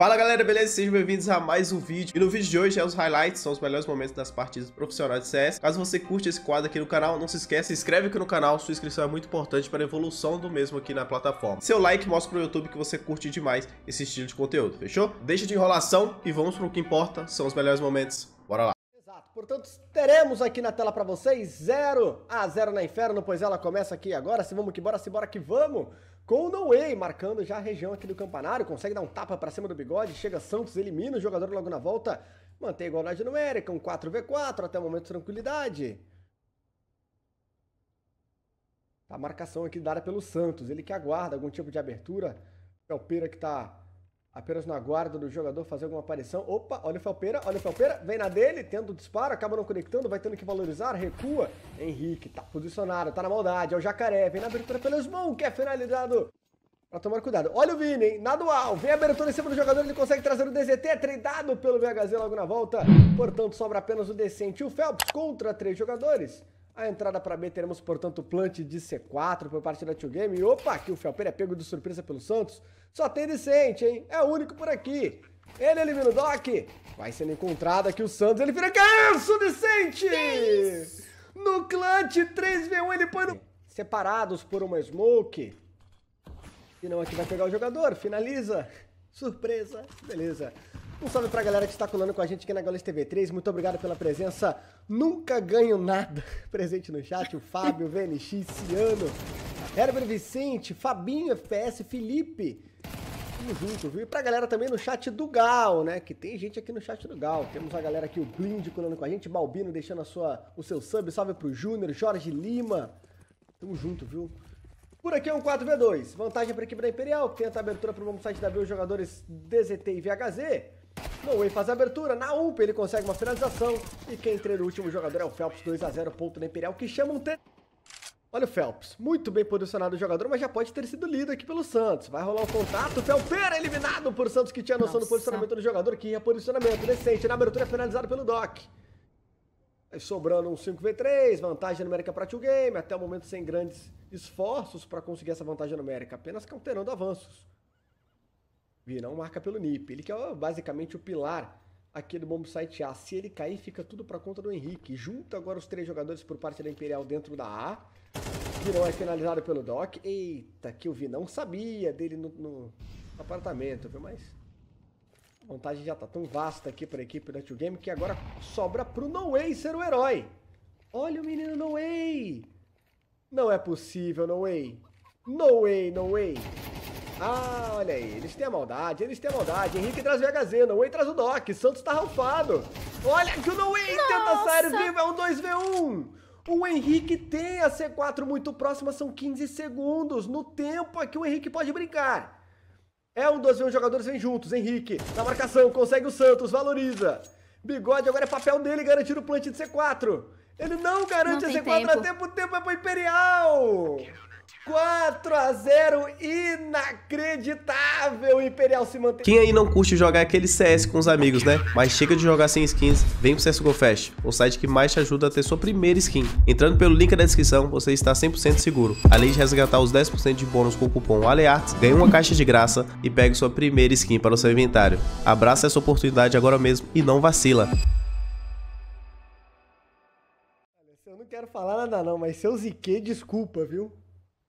Fala galera, beleza? Sejam bem-vindos a mais um vídeo. E no vídeo de hoje é os highlights, são os melhores momentos das partidas profissionais de CS. Caso você curte esse quadro aqui no canal, não se esqueça, se inscreve aqui no canal, sua inscrição é muito importante para a evolução do mesmo aqui na plataforma. Seu like mostra pro YouTube que você curte demais esse estilo de conteúdo, fechou? Deixa de enrolação e vamos pro que importa, são os melhores momentos. Bora lá. Exato, portanto teremos aqui na tela para vocês 0 a 0 na Inferno, pois ela começa aqui agora, se vamos que bora, se bora que vamos com o No Way, marcando já a região aqui do campanário, consegue dar um tapa para cima do bigode, chega Santos, elimina o jogador logo na volta, mantém a igualdade numérica, um 4v4, até o momento de tranquilidade. A marcação aqui dada pelo Santos, ele que aguarda algum tipo de abertura, é o Pera que está apenas na guarda do jogador fazer alguma aparição. Opa, olha o Felpeira, olha o Felpeira, vem na dele, tenta o disparo, acaba não conectando, vai tendo que valorizar, recua. Henrique tá posicionado, tá na maldade, é o Jacaré, vem na abertura pelo Smoke, que é finalizado. Pra tomar cuidado. Olha o Vini, hein? Na dual. Vem a abertura em cima do jogador, ele consegue trazer o DZT, é treinado pelo VHZ logo na volta. Portanto, sobra apenas o Decente o Phelps contra três jogadores. A entrada para B teremos, portanto, plant de C4 por parte da Tio Game. E opa, aqui o Felpeira é pego de surpresa pelo Santos. Só tem decente, hein? É o único por aqui. Ele elimina o Doc. Vai sendo encontrado aqui o Santos. Ele vira. Que isso, decente! No clutch 3v1 ele põe no... Separados por uma smoke. E não aqui vai pegar o jogador. Finaliza. Surpresa. Beleza. Um salve pra galera que está colando com a gente aqui na Gaules TV3. Muito obrigado pela presença. Nunca ganho nada. Presente no chat. O Fábio, VNX, Ciano, Herbert Vicente, Fabinho FPS, Felipe. Tamo junto, viu? E pra galera também no chat do Gal, né? Que tem gente aqui no chat do Gal. Temos a galera aqui, o Blind colando com a gente, Balbino deixando a sua, o seu sub. Salve pro Júnior, Jorge Lima. Tamo junto, viu? Por aqui é um 4v2. Vantagem para a equipe da Imperial, que a abertura para o site da B, os jogadores DZT e VHZ. Way faz a abertura, na UMP ele consegue uma finalização. E quem treina o último jogador é o Phelps, 2x0, ponto na Imperial, que chama um T. Olha o Phelps, muito bem posicionado o jogador, mas já pode ter sido lido aqui pelo Santos. Vai rolar o um contato, Felpeira eliminado por Santos, que tinha noção Nossa. do posicionamento do jogador, que ia posicionamento decente. Na abertura é finalizado pelo Doc. Aí sobrando um 5v3, vantagem numérica para o game, até o momento sem grandes esforços para conseguir essa vantagem numérica, apenas cauterando avanços. Virão marca pelo NIP. Ele que é basicamente o pilar aqui do Bomb Site A. Se ele cair, fica tudo para conta do Henrique. Junta agora os três jogadores por parte da Imperial dentro da A. Virão é finalizado pelo Doc. Eita, que o Vinão sabia dele no, no apartamento, viu? Mas a vantagem já tá tão vasta aqui para a equipe da 2 Game que agora sobra pro No Way ser o herói. Olha o menino No Way. Não é possível, No Way. No Way, No Way. Ah, olha aí, eles têm a maldade, eles têm a maldade. Henrique traz VHZ, No Way traz o Doc, Santos tá ralfado. Olha que o No Way tenta sair vivo, é um 2v1. O Henrique tem a C4 muito próxima, são 15 segundos. No tempo aqui o Henrique pode brincar. É um 2v1, jogadores vêm juntos. Henrique, na marcação, consegue o Santos, valoriza. Bigode, agora é papel dele garantir o plant de C4. Ele não garante não a C4 tempo. a tempo, o tempo é pro Imperial. 4 a 0 inacreditável, Imperial se mantém. Quem aí não curte jogar aquele CS com os amigos, né? Mas chega de jogar sem skins, vem pro CSGO Fest, o site que mais te ajuda a ter sua primeira skin. Entrando pelo link da descrição, você está 100% seguro. Além de resgatar os 10% de bônus com o cupom ALEARTS, ganhe uma caixa de graça e pegue sua primeira skin para o seu inventário. Abraça essa oportunidade agora mesmo e não vacila. Eu não quero falar nada não, mas seu ziquê, desculpa, viu?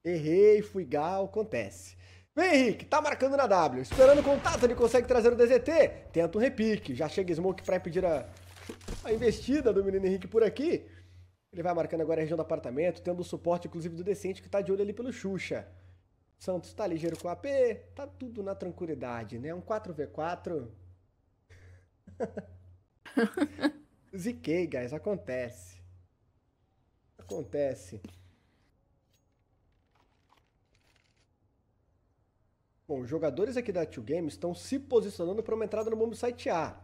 Errei, fui gal, acontece. Vem, Henrique, tá marcando na W. Esperando o contato, ele consegue trazer o DZT. Tenta um repique. Já chega Smoke pra impedir a, a investida do menino Henrique por aqui. Ele vai marcando agora a região do apartamento, tendo o suporte, inclusive, do Decente, que tá de olho ali pelo Xuxa. Santos tá ligeiro com AP, tá tudo na tranquilidade, né? Um 4v4. Ziquei, guys, acontece. Acontece. Bom, os jogadores aqui da Two Games estão se posicionando para uma entrada no Bomb Site A.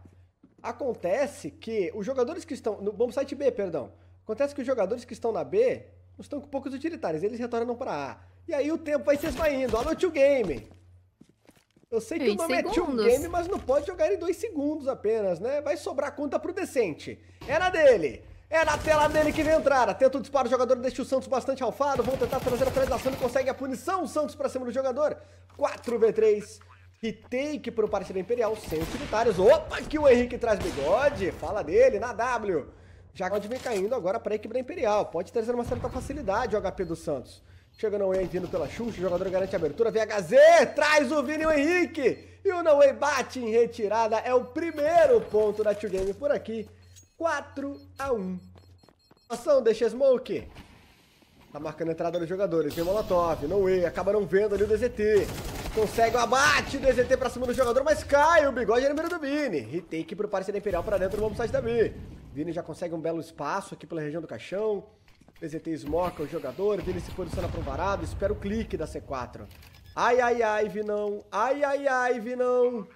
Acontece que os jogadores que estão... No Bomb Site B, perdão. Acontece que os jogadores que estão na B estão com poucos utilitários, eles retornam para A. E aí o tempo vai se esvaindo. Olha o Two Game. Eu sei que o nome segundos. é Two Game, mas não pode jogar em dois segundos apenas, né? Vai sobrar conta pro decente. É na dele. É na tela dele que vem entrar. Tenta o disparo, o jogador deixa o Santos bastante alfado. Vão tentar trazer a finalização, ele consegue a punição. O Santos pra cima do jogador. 4v3. Retake por parte da Imperial sem utilitários. Opa, que o Henrique traz bigode. Fala dele na W. Já pode vir caindo agora para a equipe da Imperial. Pode trazer uma certa facilidade o HP do Santos. Chega o Noé vindo pela Xuxa, o jogador garante a abertura. VHZ traz o Vini e o Henrique. E o Noé bate em retirada. É o primeiro ponto da Tio Game por aqui. 4 a 1 Ação, deixa Smoke. Tá marcando a entrada dos jogadores. Vem Molotov, Noé, acabaram vendo ali o DZT. Consegue o abate, DZT pra cima do jogador, mas cai o bigode é número do Vini. Retake pro parceiro Imperial pra dentro do vamos site da B. Vini já consegue um belo espaço aqui pela região do caixão. DZT esmoca o jogador, Vini se posiciona um varado, espera o clique da C4. Ai, ai, ai, Vinão. Ai, ai, ai, Vinão.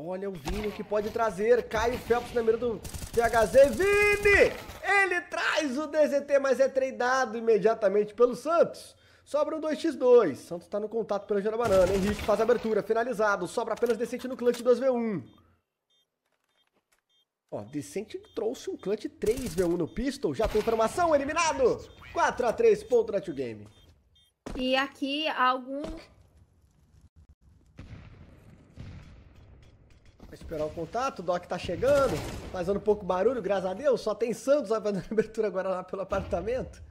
Olha o Vini que pode trazer. Caio Phelps na mira do THZ. Vini! Ele traz o DZT, mas é treinado imediatamente pelo Santos. Sobra um 2x2. Santos está no contato pela Jana Banana. Henrique faz a abertura. Finalizado. Sobra apenas decente no clutch 2v1. Ó, Decente trouxe um clutch 3v1 no pistol. Já tem informação, eliminado. 4x3, ponto da 2 game. E aqui algum... Vai esperar o contato, o Doc tá chegando, fazendo um pouco barulho, graças a Deus. Só tem Santos fazendo abertura agora lá pelo apartamento.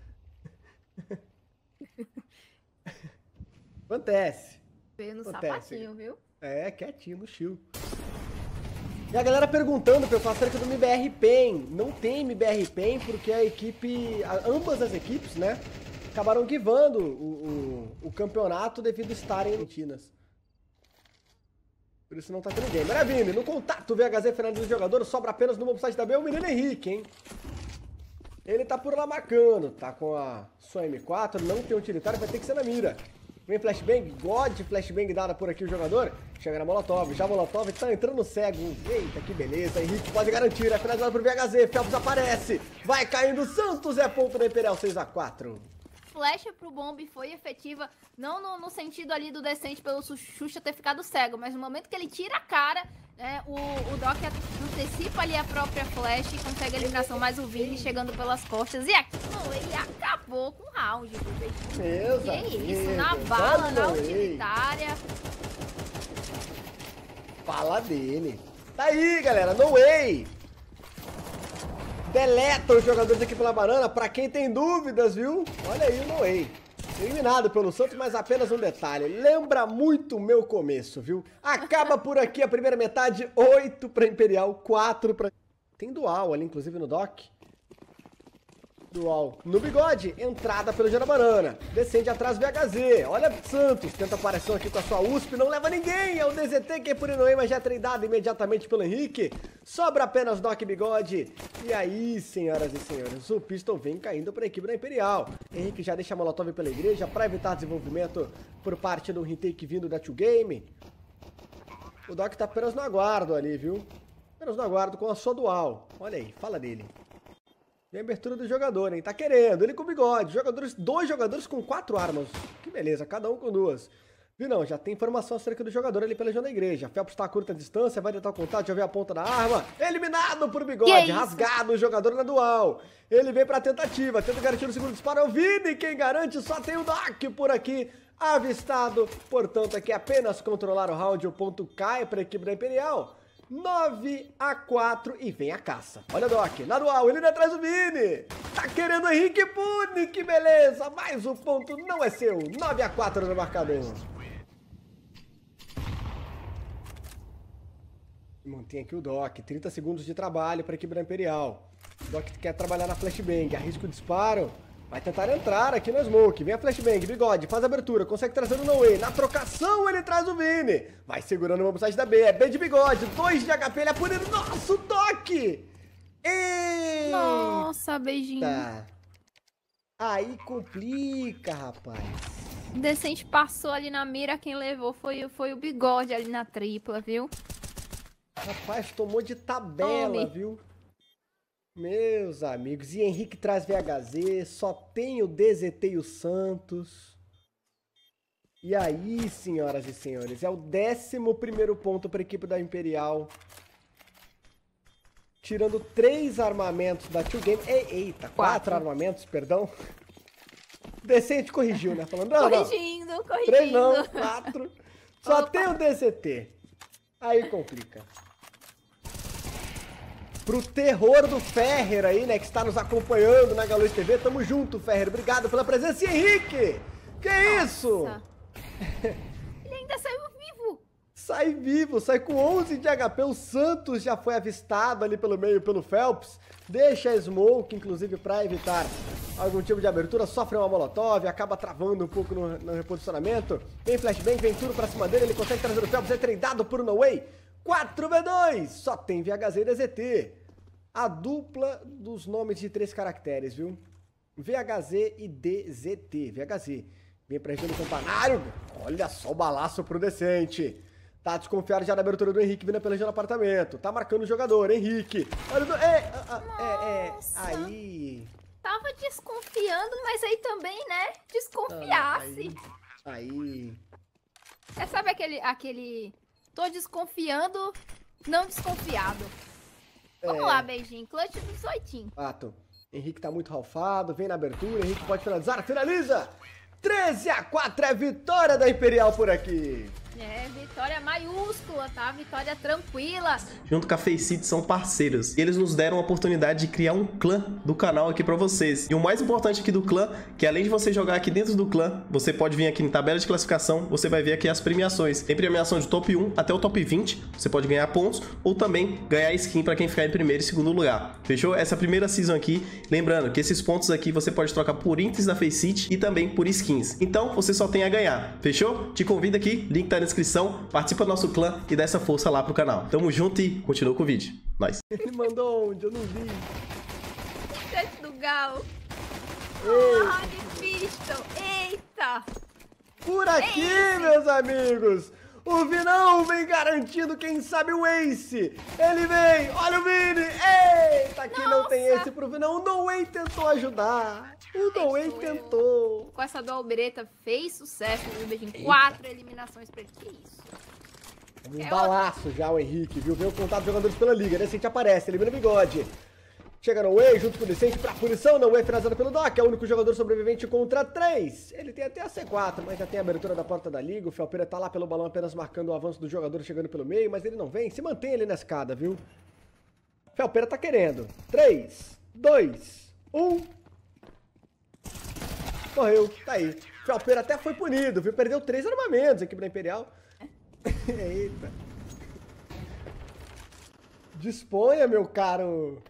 Acontece. Veio no Acontece. sapatinho, viu? É, quietinho no chill. E a galera perguntando, pessoal, acerca do MBR PEN. Não tem MBR PEN porque a equipe, ambas as equipes, né, acabaram guivando o, o, o campeonato devido a estarem em Argentinas. Por isso não tá tendo game. Maravilha, no contato VHZ finaliza do jogador, sobra apenas no website da B o menino Henrique, hein? Ele tá por lá marcando, tá com a sua M4, não tem utilitário, vai ter que ser na mira. Vem flashbang, God flashbang dada por aqui o jogador. Chega na Molotov, já Molotov tá entrando cego. Eita, que beleza. Henrique pode garantir, é finalizado por VHZ. Phelps aparece. Vai caindo Santos, é ponto da Imperial 6x4 flecha pro bomb foi efetiva, não no, no, sentido ali do decente pelo Xuxa ter ficado cego, mas no momento que ele tira a cara, né, o, o Doc antecipa ali a própria flecha e consegue a eliminação, mais o Vini chegando pelas costas. E aqui ele acabou com o round, Meu Que isso, na bala, na utilitária. Fala dele. Tá aí, galera, no way! Deleta os jogadores aqui pela banana, pra quem tem dúvidas, viu? Olha aí o Noei. Eliminado pelo Santos, mas apenas um detalhe. Lembra muito o meu começo, viu? Acaba por aqui a primeira metade, 8 pra Imperial, 4 pra... Tem dual ali, inclusive, no dock. Dual no bigode, entrada pelo Jana Banana. Descende atrás VHZ. Olha Santos, tenta aparecer aqui com a sua USP, não leva ninguém. É o DZT que é por Inoue, mas já é treinado imediatamente pelo Henrique. Sobra apenas Doc Bigode. E aí, senhoras e senhores, o Pistol vem caindo para a equipe da Imperial. Henrique já deixa a Molotov pela igreja para evitar desenvolvimento por parte do retake vindo da 2 Game. O Doc tá apenas no aguardo ali, viu? Apenas no aguardo com a sua dual. Olha aí, fala dele. Vem a abertura do jogador, hein? Tá querendo. Ele com bigode. Jogadores, dois jogadores com quatro armas. Que beleza, cada um com duas. Viu não? Já tem informação acerca do jogador ali pela região da igreja. Phelps tá a curta distância, vai tentar o contato, já vê a ponta da arma. Eliminado por bigode, rasgado o jogador na dual. Ele vem pra tentativa, tenta garantir o segundo disparo. É o Vini quem garante, só tem o Doc por aqui avistado. Portanto, aqui é apenas controlar o round, o ponto cai para a equipe da Imperial. 9 a 4 e vem a caça. Olha Doc, na dual, ele atrás do Vini. Tá querendo Henrique Pune, que beleza. Mais um ponto não é seu. 9 a 4 no marcador. Mantém aqui o Doc. 30 segundos de trabalho para a equipe da Imperial. O Doc quer trabalhar na flashbang. Arrisca o disparo. Vai tentar entrar aqui no Smoke. Vem a flashbang, bigode, faz a abertura, consegue trazer o No Way. Na trocação ele traz o Vini. Vai segurando o mobilidade da B. É B de bigode, 2 de HP, ele é punido. Nossa, toque! Eita! Nossa, beijinho. Aí complica, rapaz. Decente passou ali na mira, quem levou foi, foi o bigode ali na tripla, viu? Rapaz, tomou de tabela, Tome. viu? Meus amigos, e Henrique traz VHZ, só tem o DZT e o Santos. E aí, senhoras e senhores, é o 11 ponto para a equipe da Imperial. Tirando três armamentos da Two Game. Eita, quatro, quatro armamentos, perdão. Decente corrigiu, né? Falando, não, corrigindo, não. corrigindo. Três não, quatro. Só Opa. tem o DCT. Aí complica. Pro terror do Ferrer aí, né, que está nos acompanhando na Galuz TV. Tamo junto, Ferrer. Obrigado pela presença. E Henrique! Que isso? Nossa. Ele ainda saiu vivo. Sai vivo, sai com 11 de HP. O Santos já foi avistado ali pelo meio pelo Phelps. Deixa a Smoke, inclusive, para evitar algum tipo de abertura. Sofre uma molotov, acaba travando um pouco no, no reposicionamento. Vem flashbang, vem tudo pra cima dele. Ele consegue trazer o Phelps. É treinado por No Way. 4v2. Só tem VHZ e DZT. A dupla dos nomes de três caracteres, viu? VHZ e DZT. VHZ. Vem pra região do campanário. Olha só o balaço pro decente. Tá desconfiado já da abertura do Henrique vindo pela região do apartamento. Tá marcando o jogador, Henrique. Olha o. do- É, ah, ah, é, é. Nossa. Aí. Tava desconfiando, mas aí também, né? Ah, Desconfiasse. Aí. Aí. É, sabe aquele, aquele... Tô desconfiando, não desconfiado. Vamos É. lá, beijinho. Clutch do 18. Fato. Henrique tá muito ralfado, vem na abertura, Henrique pode finalizar, finaliza! 13 a 4 é vitória da Imperial por aqui. É, vitória maiúscula, tá? Vitória tranquila. junto com a Faceit são parceiros. E eles nos deram a oportunidade de criar um clã do canal aqui pra vocês. E o mais importante aqui do clã, que além de você jogar aqui dentro do clã, você pode vir aqui em tabela de classificação, você vai ver aqui as premiações. Tem premiação de top 1 até o top 20, você pode ganhar pontos ou também ganhar skin pra quem ficar em primeiro e segundo lugar. Fechou? Essa primeira season aqui, lembrando que esses pontos aqui você pode trocar por itens da Faceit e também por skins. Então, você só tem a ganhar. Fechou? Te convido aqui, link tá na descrição, participa do nosso clã e dá essa força lá pro canal. Tamo junto e continua com o vídeo. Nós. Ele mandou onde? Eu não vi. Teste do Gal. Ei, Ah, Mephisto. Eita. por aqui, meus amigos! O Vinão vem garantindo, quem sabe, o Ace! Ele vem! Olha o Vini! Eita, aqui não tem! Ace pro Vinão! O No Way tentou ajudar! O No Way Feito eu. tentou! Com essa dual bereta fez sucesso, viu, beijinho? Quatro eliminações pra ele. Que isso? Um É balaço já o Henrique, viu? Vem o contato de jogadores pela liga. Decente aparece, elimina o bigode. Chega no Way junto com o Decente pra punição. Não Way finalizado pelo Doc. É o único jogador sobrevivente contra três. Ele tem até a C4, mas já tem a abertura da porta da liga. O Felpeira tá lá pelo balão apenas marcando o avanço do jogador chegando pelo meio, mas ele não vem. Se mantém ali na escada, viu? Felpeira tá querendo. 3, 2, 1. Morreu. Tá aí. Felpeira até foi punido, viu? Perdeu três armamentos aqui pra Imperial. Eita. Disponha, meu caro.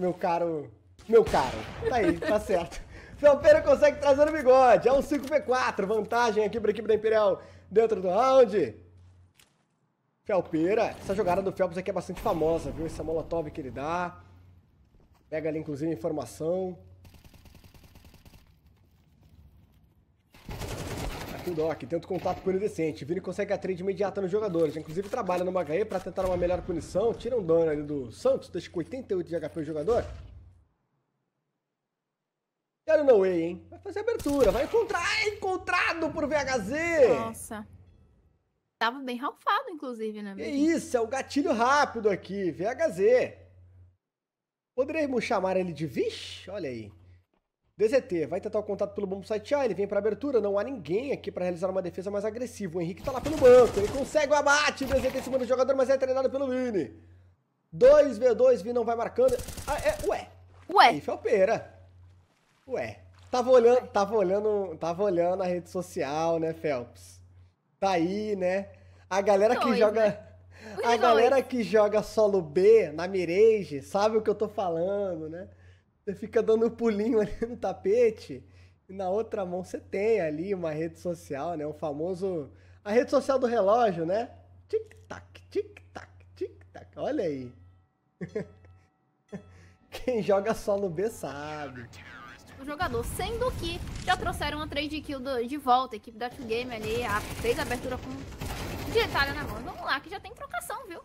Meu caro. Meu caro. Tá aí, tá certo. Felpeira consegue trazer o bigode. É um 5v4. Vantagem aqui pra equipe da Imperial dentro do round. Felpeira. Essa jogada do Phelps aqui é bastante famosa, viu? Essa molotov que ele dá. Pega ali, inclusive, informação. Aqui o Doc, tenta o contato com ele decente. Vini consegue a trade imediata nos jogadores. Inclusive trabalha no HE pra tentar uma melhor punição. Tira um dano ali do Santos, deixa com 88 de HP o jogador. E olha o No Way, hein? Vai fazer abertura, vai encontrar. É encontrado por VHZ! Nossa. Tava bem ralfado, inclusive, né? Que isso, é o gatilho rápido aqui, VHZ. Poderíamos chamar ele de Vish? Olha aí. DZT, vai tentar o contato pelo bom site A, ele vem pra abertura, não há ninguém aqui pra realizar uma defesa mais agressiva. O Henrique tá lá pelo banco, ele consegue o abate, DZT em cima do jogador, mas é treinado pelo Vini. 2v2, Vini não vai marcando. Ah, é, ué, Ué, aí Felpeira. Ué, tava olhando, tava olhando, tava olhando a rede social, né, Phelps? Tá aí, né? A galera que Dois, joga. né? A galera que joga solo B na Mirage sabe o que eu tô falando, né? Você fica dando um pulinho ali no tapete e na outra mão você tem ali uma rede social, né? O famoso. A rede social do relógio, né? Tic-tac, tic-tac, tic-tac. Olha aí. Quem joga solo B sabe. o jogador. Sendo que já trouxeram uma trade kill do- de volta. A equipe da Two Game ali a, fez a abertura com detalhe na mão. Vamos lá, que já tem trocação, viu?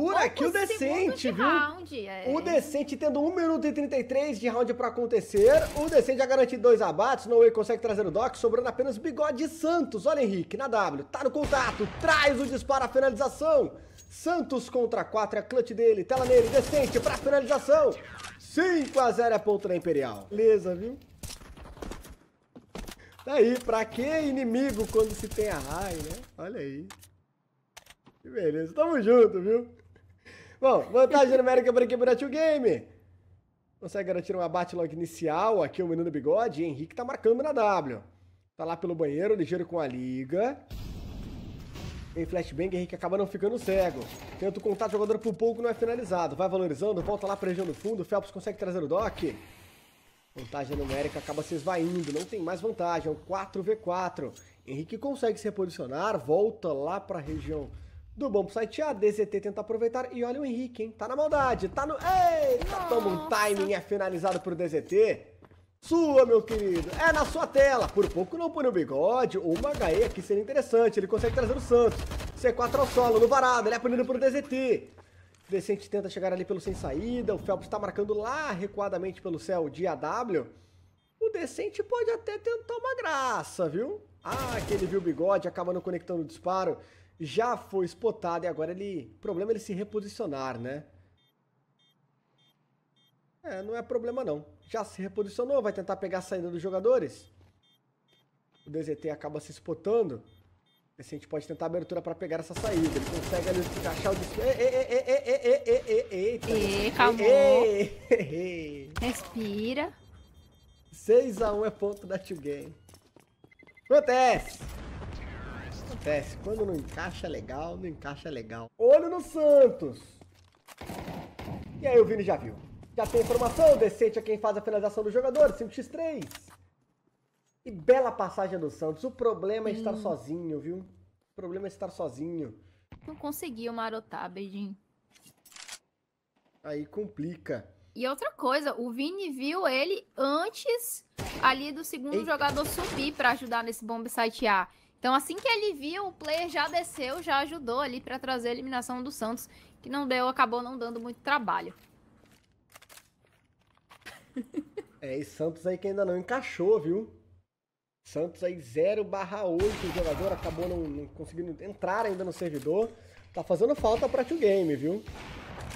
Por aqui o decente, de viu? Round. É. O Decente tendo 1 minuto e 33 de round pra acontecer. O Decente já garantiu dois abates. No Way consegue trazer o Doc, sobrando apenas Bigode e Santos. Olha Henrique, na W, tá no contato, traz o disparo, a finalização. Santos contra 4, é a clutch dele, tela nele, Decente pra finalização. 5 a 0 é ponto da Imperial. Beleza, viu? Tá aí, pra que inimigo quando se tem a Rai, né? Olha aí. Que beleza, tamo junto, viu? Bom, vantagem numérica para para o game. Consegue garantir um abate logo inicial. Aqui o menino bigode. Henrique tá marcando na W. Tá lá pelo banheiro, ligeiro com a liga. Em flashbang, Henrique acaba não ficando cego. Tenta o contato, jogador por pouco não é finalizado. Vai valorizando, volta lá pra região do fundo. Phelps consegue trazer o dock. Vantagem numérica acaba se esvaindo, não tem mais vantagem, é um 4v4. Henrique consegue se reposicionar, volta lá para a região do bom site A, DZT tenta aproveitar e olha o Henrique, hein? Tá na maldade, tá no... Eita, toma um timing, é finalizado por DZT. Sua, meu querido, é na sua tela. Por pouco não põe o bigode ou uma HE aqui seria interessante, ele consegue trazer o Santos. C4 ao solo, no varado, ele é punido por DZT. Decente tenta chegar ali pelo sem saída. O Phelps está marcando lá recuadamente pelo céu de AW. O Decente pode até tentar uma graça, viu? Ah, aquele viu o bigode, acaba não conectando o disparo. Já foi spotado e agora ele... O problema é ele se reposicionar, né? É, não é problema não. Já se reposicionou, vai tentar pegar a saída dos jogadores. O DZT acaba se spotando. Assim, a gente pode tentar abertura para pegar essa saída. Ele consegue ali encaixar o disco. E, calmou. Respira. 6x1 é ponto da Two Game. Acontece. Acontece. Quando não encaixa legal, não encaixa legal. Olho no Santos. E aí o Vini já viu. Já tem informação decente a quem faz a finalização do jogador. 5x3. E bela passagem do Santos. O problema é estar hum. sozinho, viu? O problema é estar sozinho. Não conseguiu marotar, beijinho. Aí complica. E outra coisa, o Vini viu ele antes ali do segundo Eita. jogador subir para ajudar nesse bomb sitear. Então assim que ele viu, o player já desceu, já ajudou ali para trazer a eliminação do Santos, que não deu, acabou não dando muito trabalho. É, e Santos aí que ainda não encaixou, viu? Santos aí 0 barra 8, o jogador acabou não, não, conseguindo entrar ainda no servidor. Tá fazendo falta pra Tio Game, viu?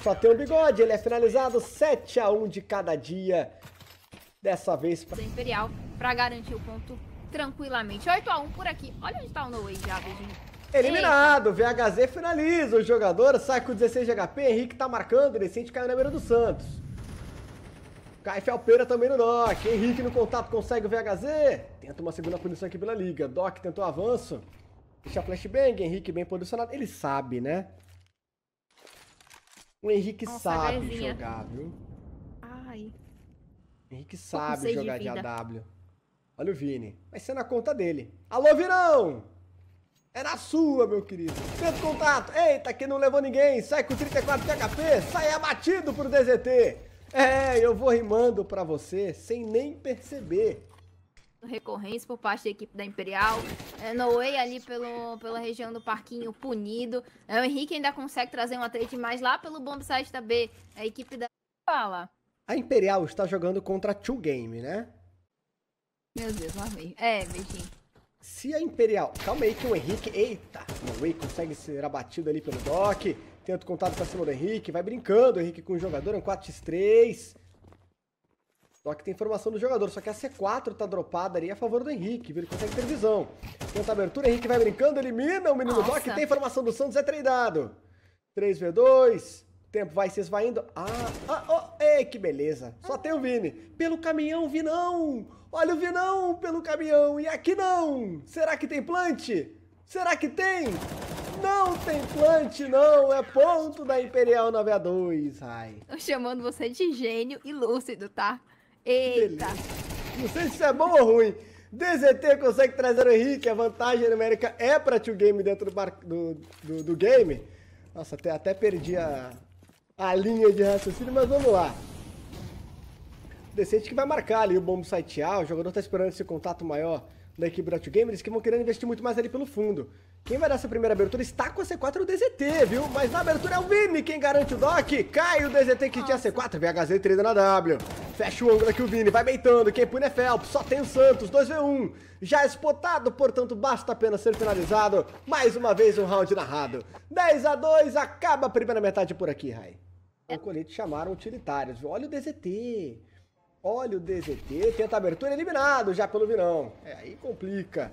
Só tem o bigode, ele é finalizado 7 a 1 de cada dia. Dessa vez pra... Imperial pra garantir o ponto tranquilamente. 8 a 1 por aqui. Olha onde tá o No Way já. Eliminado, Eita. VHZ finaliza o jogador, sai com 16 de HP, Henrique tá marcando, ele sente cair na beira do Santos. Cai Felpeira também no Doc. Henrique no contato consegue o VHZ. Tenta uma segunda punição aqui pela liga. Doc tentou avanço. Deixa a flashbang. Henrique bem posicionado. Ele sabe, né? O Henrique Nossa, sabe jogar, viu? Ai. Henrique sabe jogar de, de AW. Olha o Vini. Vai ser na conta dele. Alô, Virão! É na sua, meu querido. Tenta contato. Eita, que não levou ninguém. Sai com 34 de HP. Sai abatido pro DZT. É, eu vou rimando para você sem nem perceber. Recorrência por parte da equipe da Imperial. É, Noé ali pelo, pela região do Parquinho punido. É, o Henrique ainda consegue trazer um trade mais lá pelo bombsite da B. A equipe da. Fala. A Imperial está jogando contra a Two Game, né? Meu Deus, lá vem. É, beijinho. Se a Imperial. Calma aí que o Henrique. Eita! Noé consegue ser abatido ali pelo Doc. Tenta o contato pra cima do Henrique. Vai brincando, Henrique com o jogador. É um 4x3. Que tem informação do jogador. Só que a C4 tá dropada ali a favor do Henrique. Ele consegue ter visão. Tenta a abertura. Henrique vai brincando. Elimina o menino Doc. Tem informação do Santos. É treinado. 3v2. Tempo vai se esvaindo. Ah, ah, oh, ei, que beleza. Só tem o Vini. Pelo caminhão, Vinão. Olha o Vinão pelo caminhão. E aqui não. Será que tem plant? Será que tem? Não tem plant, não. É ponto da Imperial 9A2. Ai. Tô chamando você de gênio e lúcido, tá? Eita. Não sei se isso é bom ou ruim. DZT consegue trazer o Henrique. A vantagem numérica é pra Tio Game dentro do, do, do, do, game. Nossa, até, até perdi a, a linha de raciocínio, mas vamos lá. Decente que vai marcar ali o bombo sitear. O jogador tá esperando esse contato maior da equipe da Tio Game. Eles que vão querendo investir muito mais ali pelo fundo. Quem vai dar essa primeira abertura está com a C4 o DZT, viu? Mas na abertura é o Vini quem garante o dock. Cai o DZT que tinha C4, VHZ 3 na W. Fecha o ângulo aqui o Vini, vai beitando. Quem pune é Phelps, só tem o Santos, 2v1. Já espotado, portanto basta apenas ser finalizado. Mais uma vez um round narrado. 10 a 2 acaba a primeira metade por aqui, Rai. O colete chamaram utilitários? Olha o DZT. Olha o DZT, tenta a abertura eliminado já pelo Vinão. É, aí complica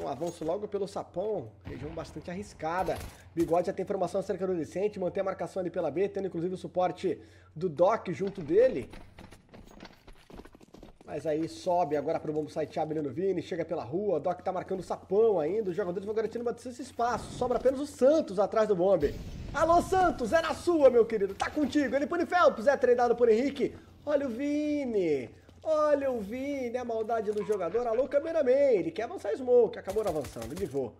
Um avanço logo pelo sapão, região bastante arriscada. Bigode já tem informação acerca do Decente, mantém a marcação ali pela B, tendo inclusive o suporte do Doc junto dele. Mas aí sobe agora para o bombo site abre no Vini, chega pela rua, Doc tá marcando o sapão ainda, os jogadores vão garantindo esse espaço, sobra apenas o Santos atrás do bombe. Alô Santos, é na sua meu querido, tá contigo, ele por Phelps, é treinado por Henrique. Olha o Vini, olha o Vini, a maldade do jogador, alô cameraman, ele quer avançar Smoke, acabou avançando, ele voou.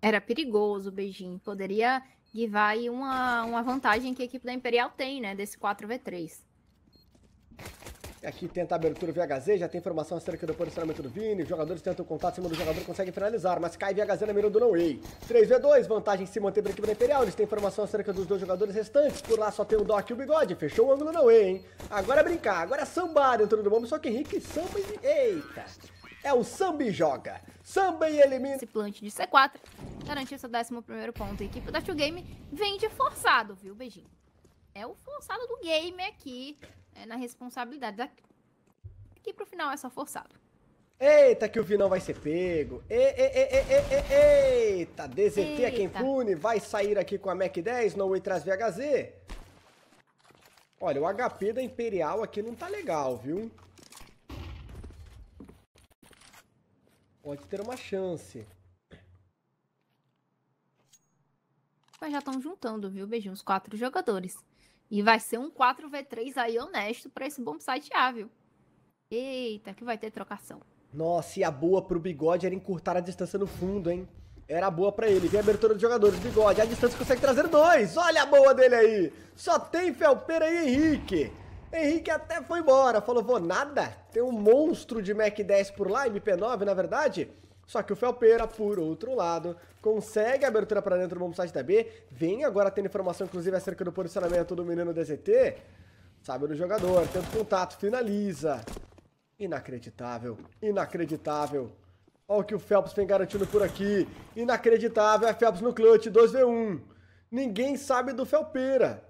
Era perigoso o beijinho, poderia guivar aí uma, uma vantagem que a equipe da Imperial tem, né, desse 4v3. Aqui tenta a abertura VHZ, já tem informação acerca do posicionamento do Vini. Os jogadores tentam o contato em cima do jogador, conseguem finalizar, mas cai VHZ na mira do No Way. 3v2, vantagem se manter para equipe da Imperial. Eles têm informação acerca dos dois jogadores restantes. Por lá só tem o Doc e o Bigode. Fechou o ângulo No Way, hein? Agora é brincar, agora é sambar dentro do bombo, só que Henrique samba e... Eita! É o samba e joga. Samba e elimina. Esse plant de C4 garantiu seu 11 ponto. A equipe da Two Game vem de forçado, viu, beijinho? É o forçado do game aqui é, na responsabilidade. Aqui pro final é só forçado. Eita, que o Vinão vai ser pego. E, e, e, eita, DZT Eita. é quem pune. Vai sair aqui com a Mac 10, no traz VHZ. Olha, o HP da Imperial aqui não tá legal, viu? Pode ter uma chance. Mas já estão juntando, viu, beijinho? Os quatro jogadores. E vai ser um 4v3 aí honesto para esse bom site A, viu? Eita, que vai ter trocação. Nossa, e a boa pro Bigode era encurtar a distância no fundo, hein? Era boa para ele. Vem a abertura dos jogadores. Bigode, a distância consegue trazer dois. Olha a boa dele aí. Só tem Felpeira e Henrique. Henrique até foi embora. Falou, vou nada. Tem um monstro de Mac 10 por lá, MP9, na verdade. Só que o Felpeira, por outro lado, consegue a abertura para dentro do bom site da B. Vem agora tendo informação, inclusive, acerca do posicionamento do menino DZT. Sabe do jogador, tenta contato, finaliza. Inacreditável, inacreditável. Olha o que o Phelps vem garantindo por aqui. Inacreditável, é Phelps no clutch, 2v1. Ninguém sabe do Felpeira.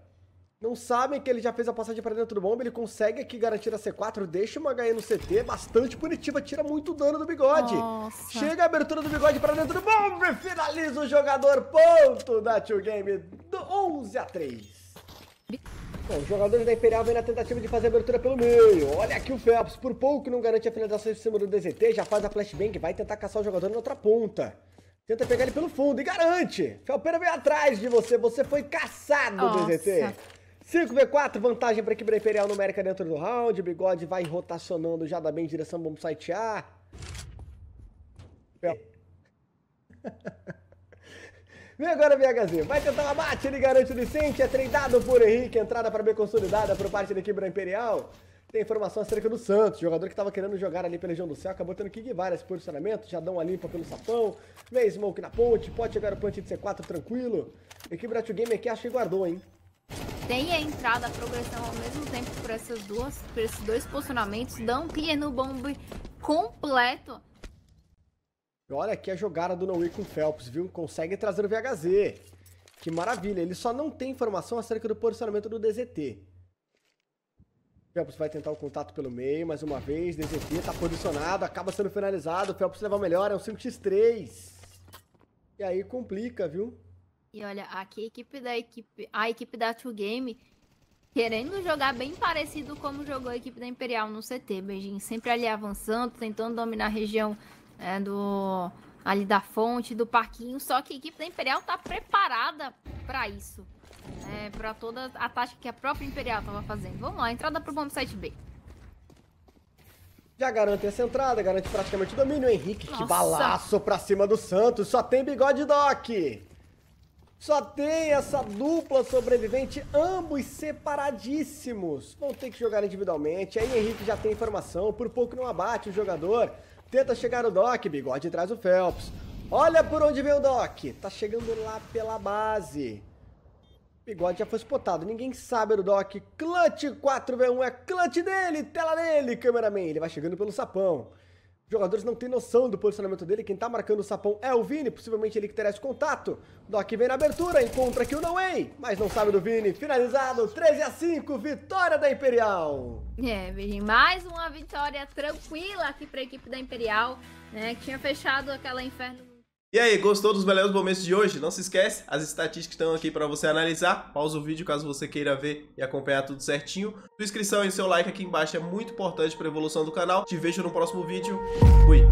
Não sabem que ele já fez a passagem para dentro do bomba, ele consegue aqui garantir a C4, deixa uma HE no CT, bastante punitiva, tira muito dano do bigode. Nossa. Chega a abertura do bigode para dentro do bomba e finaliza o jogador, ponto da Two Game, do 11 a 3. Bom, os jogadores da Imperial vêm na tentativa de fazer a abertura pelo meio. Olha aqui o Phelps, por pouco não garante a finalização em cima do DZT, já faz a flashbang, vai tentar caçar o jogador na outra ponta. Tenta pegar ele pelo fundo e garante. Felpeira veio atrás de você, você foi caçado, Nossa. DZT. 5v4, vantagem para a equipe da Imperial numérica dentro do round. Bigode vai rotacionando já da bem em direção ao site A. Vem agora VHZ, vai tentar um abate, ele garante o Vicente, é treinado por Henrique, entrada para B consolidada por parte da equipe da Imperial. Tem informação acerca do Santos, jogador que estava querendo jogar ali pela região do céu, acabou tendo que guivar esse posicionamento, já dá uma limpa pelo sapão, vem Smoke na ponte, pode chegar o punch de C4 tranquilo. Equipe da Game aqui acho que guardou, hein? Tem a entrada, a progressão ao mesmo tempo por, essas duas, por esses dois posicionamentos, dão um no bomb completo. Olha aqui a jogada do Noe com o Phelps, viu? Consegue trazer o VHZ. Que maravilha, ele só não tem informação acerca do posicionamento do DZT. Phelps vai tentar o contato pelo meio, mais uma vez, DZT está posicionado, acaba sendo finalizado, Phelps leva melhor, é um 5x3. E aí complica, viu? E olha, aqui a equipe da equipe, a equipe da Two Game querendo jogar bem parecido como jogou a equipe da Imperial no CT, beijinho, sempre ali avançando, tentando dominar a região é, do ali da fonte, do parquinho, só que a equipe da Imperial tá preparada para isso. É, para toda a tática que a própria Imperial tava fazendo. Vamos lá, entrada pro bomb site B. Já garante essa entrada, garante praticamente o domínio. Henrique, Nossa. que balaço pra cima do Santos. Só tem bigode doc. Só tem essa dupla sobrevivente, ambos separadíssimos. Vão ter que jogar individualmente. Aí Henrique já tem informação, por pouco não abate o jogador. Tenta chegar o Doc, bigode traz o Phelps. Olha por onde vem o Doc. Tá chegando lá pela base. Bigode já foi spotado, ninguém sabe do Doc. Clutch 4v1 é clutch dele, tela dele, cameraman. Ele vai chegando pelo sapão jogadores não têm noção do posicionamento dele. Quem tá marcando o sapão é o Vini, possivelmente ele que terá esse contato. Doc vem na abertura, encontra aqui o No Way, mas não sabe do Vini. Finalizado, 13 a 5, vitória da Imperial. É, Vini, mais uma vitória tranquila aqui para a equipe da Imperial. né? Que tinha fechado aquela inferno. E aí, gostou dos melhores momentos de hoje? Não se esquece, as estatísticas estão aqui para você analisar. Pausa o vídeo caso você queira ver e acompanhar tudo certinho. Sua inscrição e seu like aqui embaixo é muito importante para a evolução do canal. Te vejo no próximo vídeo. Fui!